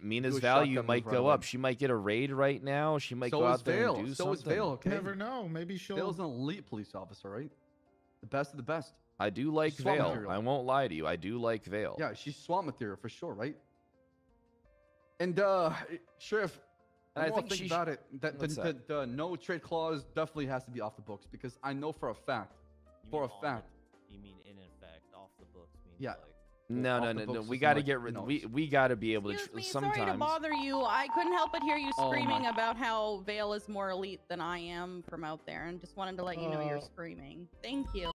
Mina's value might go up. She might get a raid right now. She might so go out there Vale. and do so something. is Vale. Okay. Never know. Maybe she'll. Vale's an elite police officer, right? The best of the best. I do like swap Vale. I won't lie to you. I do like Vale. Yeah, she's swamp material for sure, right? And uh, Sheriff, And I the more think think she sh- about it, that the, the, that? the no trade clause definitely has to be off the books because I know for a fact, You for a fact. in- You mean in effect, off the books means Yeah. like No, no, no, no. We got to get rid. We we got to be able to. Excuse Tr- me, sometimes. sorry to bother you. I couldn't help but hear you Oh screaming about how Vale is more elite than I am from out there, and just wanted to let you know you're Uh, screaming. Thank you.